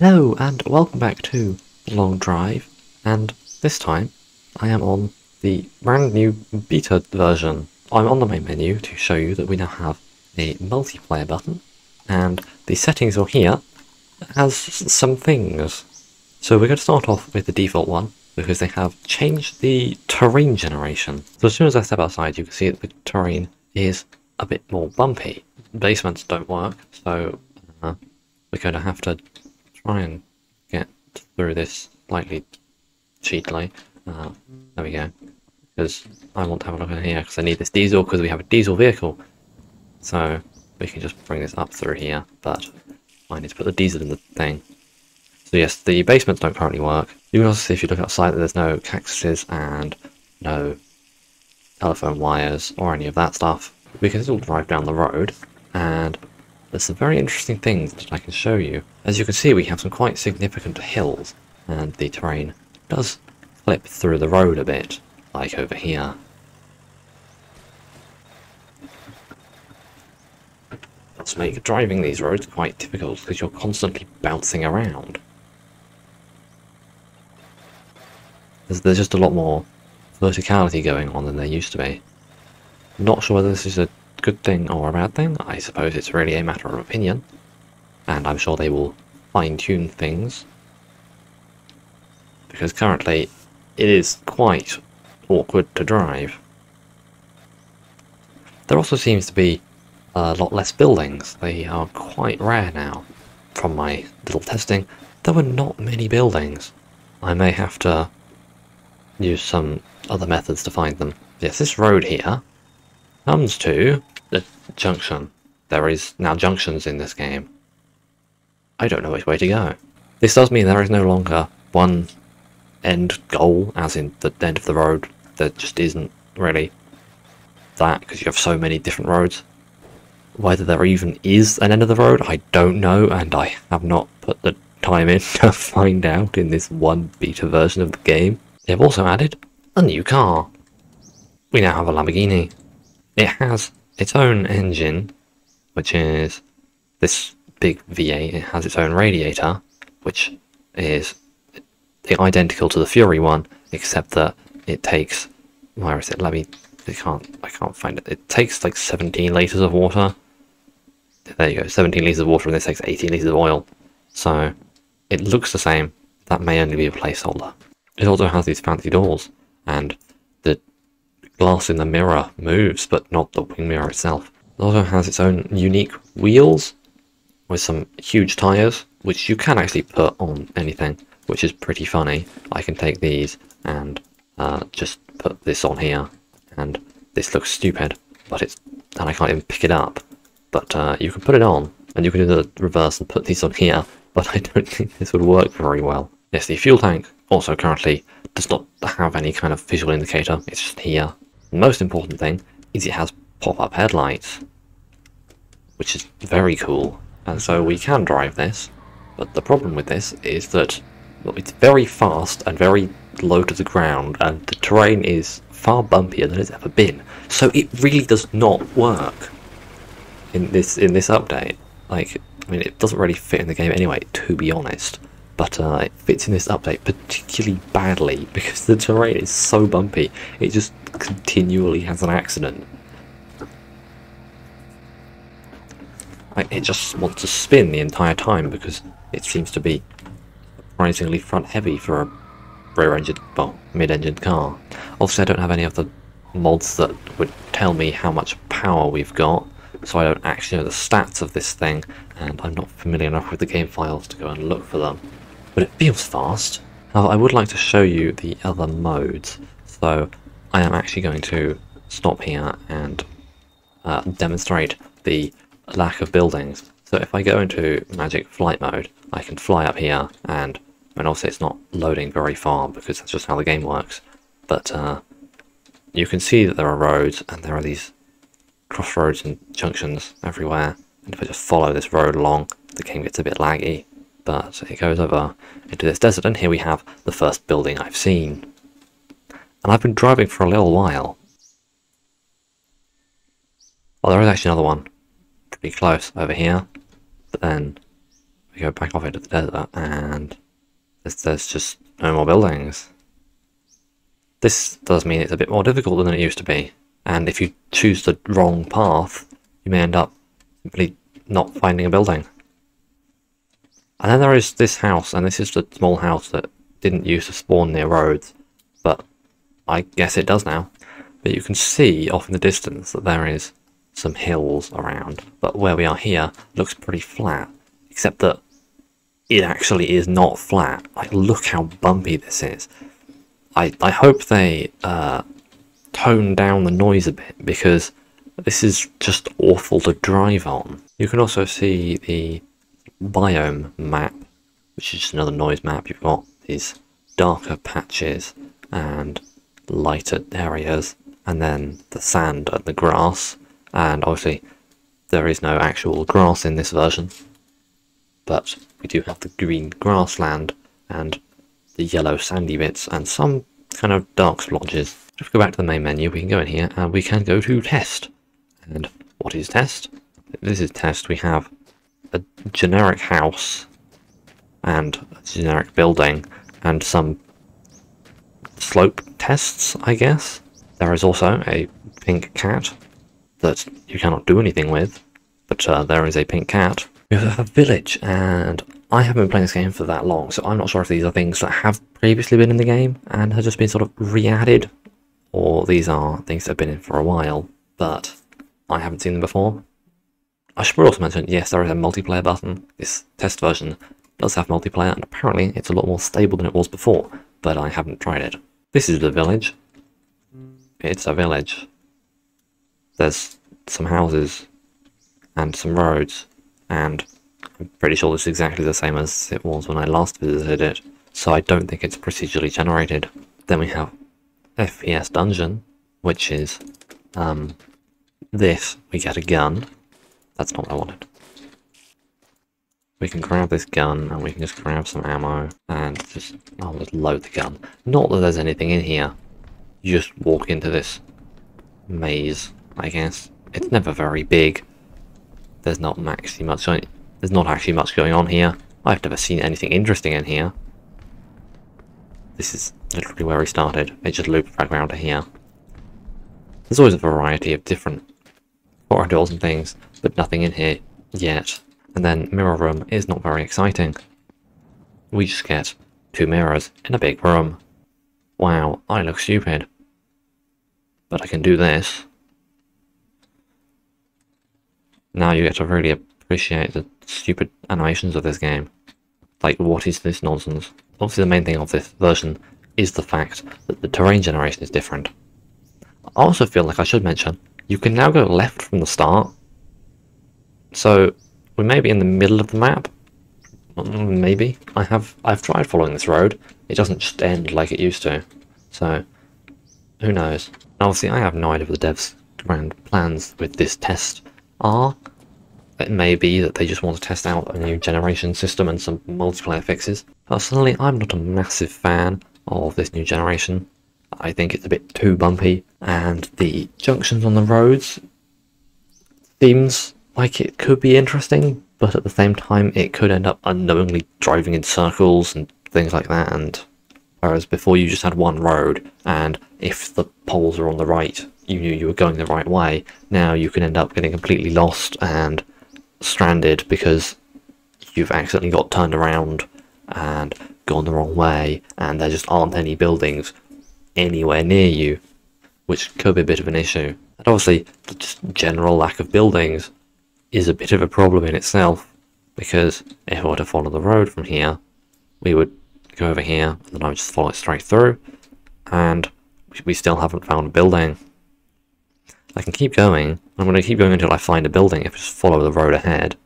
Hello and welcome back to Long Drive and this time I am on the brand new beta version. I'm on the main menu to show you that we now have a multiplayer button and the settings are here as some things. So we're going to start off with the default one because they have changed the terrain generation. So as soon as I step outside you can see that the terrain is a bit more bumpy. Basements don't work so uh, we're going to have to try and get through this slightly cheaply. Uh, there we go. Because I want to have a look at here because I need this diesel because we have a diesel vehicle. So we can just bring this up through here, but I need to put the diesel in the thing. So yes, the basements don't currently work. You can also see if you look outside that there's no cactuses and no telephone wires or any of that stuff. We can still drive down the road and there's some very interesting things that I can show you. As you can see, we have some quite significant hills, and the terrain does flip through the road a bit, like over here. That's make driving these roads quite difficult because you're constantly bouncing around. There's, there's just a lot more verticality going on than there used to be. Not sure whether this is a good thing or a bad thing. I suppose it's really a matter of opinion. And I'm sure they will fine-tune things. Because currently, it is quite awkward to drive. There also seems to be a lot less buildings. They are quite rare now. From my little testing, there were not many buildings. I may have to use some other methods to find them. Yes, this road here comes to the junction. There is now junctions in this game. I don't know which way to go. This does mean there is no longer one end goal, as in the end of the road. There just isn't really that, because you have so many different roads. Whether there even is an end of the road, I don't know, and I have not put the time in to find out in this one beta version of the game. They have also added a new car. We now have a Lamborghini. It has its own engine, which is this big V8. It has its own radiator, which is identical to the Fury one, except that it takes where is it? Let me. I can't. I can't find it. It takes like 17 liters of water. There you go. 17 liters of water, and this takes 18 liters of oil. So it looks the same. That may only be a placeholder. It also has these fancy doors, and glass in the mirror moves, but not the wing mirror itself. It also has its own unique wheels with some huge tyres, which you can actually put on anything, which is pretty funny. I can take these and uh, just put this on here, and this looks stupid, but it's and I can't even pick it up. But uh, you can put it on, and you can do the reverse and put these on here, but I don't think this would work very well. Yes, the fuel tank also currently does not have any kind of visual indicator, it's just here the most important thing is it has pop-up headlights, which is very cool. And so we can drive this, but the problem with this is that well, it's very fast and very low to the ground, and the terrain is far bumpier than it's ever been. So it really does not work in this in this update. Like, I mean, it doesn't really fit in the game anyway, to be honest but uh, it fits in this update particularly badly because the terrain is so bumpy. It just continually has an accident. it just wants to spin the entire time because it seems to be surprisingly front heavy for a rear engine, well, mid engine car. Obviously I don't have any of the mods that would tell me how much power we've got, so I don't actually know the stats of this thing, and I'm not familiar enough with the game files to go and look for them but it feels fast. I would like to show you the other modes, so I am actually going to stop here and uh, demonstrate the lack of buildings. So if I go into magic flight mode, I can fly up here, and, and also it's not loading very far because that's just how the game works. But uh, you can see that there are roads, and there are these crossroads and junctions everywhere. And if I just follow this road along, the game gets a bit laggy but it goes over into this desert, and here we have the first building I've seen. And I've been driving for a little while. Well, there is actually another one pretty close over here, but then we go back off into the desert and there's, there's just no more buildings. This does mean it's a bit more difficult than it used to be. And if you choose the wrong path, you may end up simply not finding a building. And then there is this house, and this is the small house that didn't used to spawn near roads, but I guess it does now. But you can see off in the distance that there is some hills around, but where we are here looks pretty flat, except that it actually is not flat. Like, look how bumpy this is. I, I hope they uh, tone down the noise a bit, because this is just awful to drive on. You can also see the biome map, which is just another noise map. You've got these darker patches and lighter areas, and then the sand and the grass. And obviously, there is no actual grass in this version, but we do have the green grassland and the yellow sandy bits and some kind of dark splotches. If we go back to the main menu, we can go in here and we can go to test. And what is test? This is test. We have a generic house and a generic building and some slope tests, I guess. There is also a pink cat that you cannot do anything with, but uh, there is a pink cat. We have a village, and I haven't been playing this game for that long, so I'm not sure if these are things that have previously been in the game and have just been sort of re-added, or these are things that have been in for a while, but I haven't seen them before. I should also mention, yes, there is a multiplayer button. This test version does have multiplayer, and apparently it's a lot more stable than it was before, but I haven't tried it. This is the village. It's a village. There's some houses and some roads, and I'm pretty sure it's exactly the same as it was when I last visited it, so I don't think it's procedurally generated. Then we have FPS Dungeon, which is um, this. We get a gun. That's not what I wanted. We can grab this gun and we can just grab some ammo and just, oh, let's load the gun. Not that there's anything in here. You just walk into this maze, I guess. It's never very big. There's not actually much, there's not actually much going on here. I've never seen anything interesting in here. This is literally where we started. It just looped back around to here. There's always a variety of different corridors and things, but nothing in here yet. And then mirror room is not very exciting. We just get two mirrors in a big room. Wow, I look stupid. But I can do this. Now you get to really appreciate the stupid animations of this game. Like, what is this nonsense? Obviously the main thing of this version is the fact that the terrain generation is different. I also feel like I should mention, you can now go left from the start. So, we may be in the middle of the map. Mm, maybe. I have I've tried following this road. It doesn't just end like it used to. So who knows? Obviously I have no idea what the devs grand plans with this test are. It may be that they just want to test out a new generation system and some multiplayer fixes. Personally, I'm not a massive fan of this new generation. I think it's a bit too bumpy, and the junctions on the roads seems like it could be interesting, but at the same time it could end up unknowingly driving in circles and things like that and whereas before you just had one road and if the poles are on the right you knew you were going the right way now you can end up getting completely lost and stranded because you've accidentally got turned around and gone the wrong way and there just aren't any buildings anywhere near you which could be a bit of an issue and obviously just general lack of buildings is a bit of a problem in itself because if I were to follow the road from here, we would go over here and then I would just follow it straight through and we still haven't found a building. I can keep going. I'm going to keep going until I find a building if I just follow the road ahead.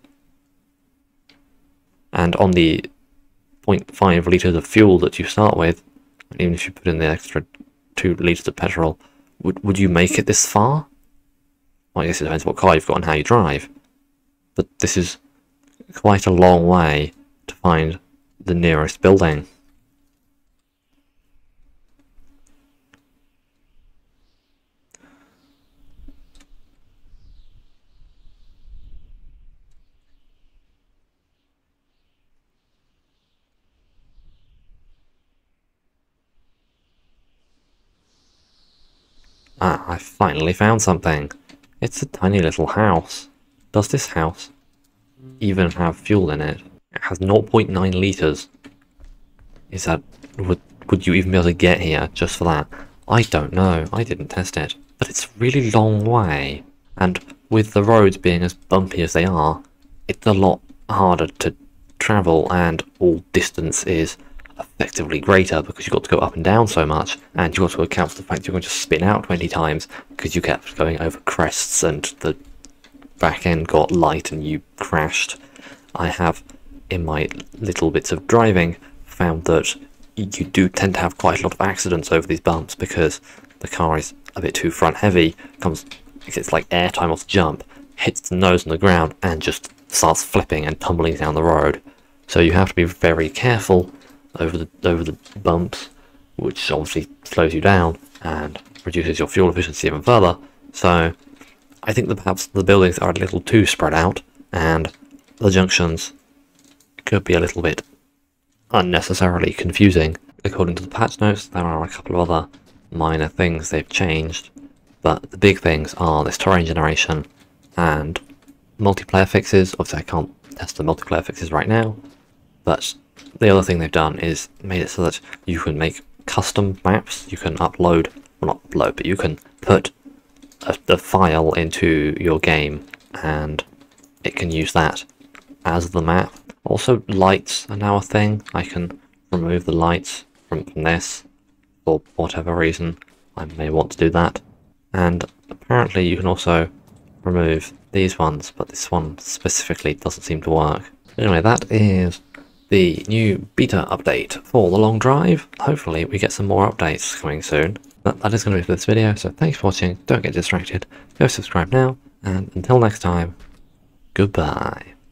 And on the 0.5 litres of fuel that you start with, even if you put in the extra 2 litres of petrol, would, would you make it this far? Well, I guess it depends what car you've got and how you drive but this is quite a long way to find the nearest building. Ah, I finally found something. It's a tiny little house. Does this house even have fuel in it? It has 0.9 litres. Is that... Would, would you even be able to get here just for that? I don't know. I didn't test it. But it's a really long way. And with the roads being as bumpy as they are, it's a lot harder to travel and all distance is effectively greater because you've got to go up and down so much and you've got to account for the fact you're going to spin out 20 times because you kept going over crests and the back end got light and you crashed. I have, in my little bits of driving, found that you do tend to have quite a lot of accidents over these bumps because the car is a bit too front heavy, comes it's like airtime off the jump, hits the nose on the ground and just starts flipping and tumbling down the road. So you have to be very careful over the over the bumps, which obviously slows you down and reduces your fuel efficiency even further. So I think that perhaps the buildings are a little too spread out and the junctions could be a little bit unnecessarily confusing. According to the patch notes, there are a couple of other minor things they've changed, but the big things are this terrain generation and multiplayer fixes. Obviously, I can't test the multiplayer fixes right now, but the other thing they've done is made it so that you can make custom maps. You can upload, well not upload, but you can put a, a file into your game and it can use that as the map. Also, lights are now a thing. I can remove the lights from, this for whatever reason. I may want to do that. And apparently you can also remove these ones, but this one specifically doesn't seem to work. Anyway, that is the new beta update for the long drive. Hopefully we get some more updates coming soon. That, that is going to be for this video, so thanks for watching, don't get distracted, go subscribe now, and until next time, goodbye.